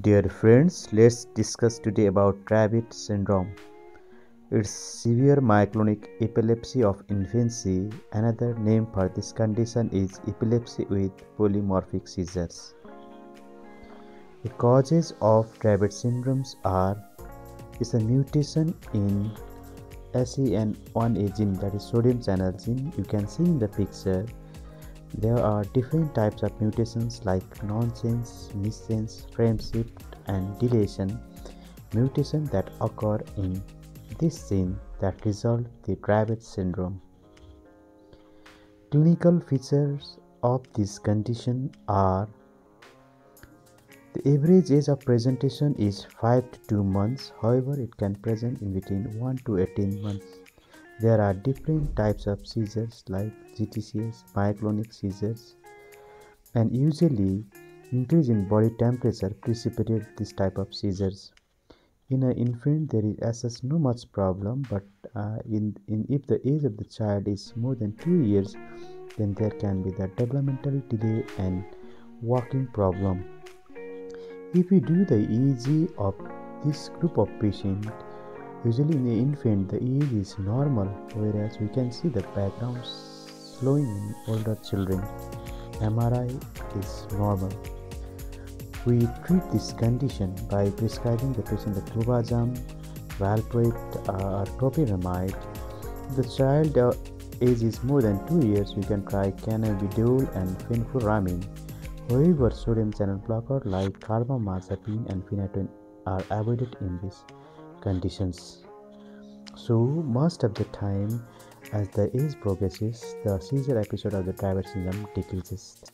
Dear friends, let's discuss today about Dravet syndrome. It's severe myoclonic epilepsy of infancy. Another name for this condition is epilepsy with polymorphic seizures. The causes of Dravet syndromes are is a mutation in SCN1A gene that is sodium channel gene. You can see in the picture there are different types of mutations like nonsense, missense, frame shift, and deletion mutation that occur in this gene that result the Dravet syndrome. Clinical features of this condition are the average age of presentation is 5 to 2 months, however, it can present in between 1 to 18 months. There are different types of seizures like GTCS, myoclonic seizures, and usually increase in body temperature precipitate this type of seizures. In an infant, there is as such no much problem, but uh, in, in if the age of the child is more than two years, then there can be the developmental delay and walking problem. If we do the EEG of this group of patients, Usually in the infant, the EEG is normal, whereas we can see the background slowing in older children. MRI is normal. We treat this condition by prescribing the patient the clobazam, valproate, uh, or topiramate. The child uh, age is more than 2 years, we can try cannabidiol and fenfluramine. However, sodium channel blocker like carbamazepine and phenytoin are avoided in this conditions. So most of the time as the age progresses the seizure episode of the syndrome decreases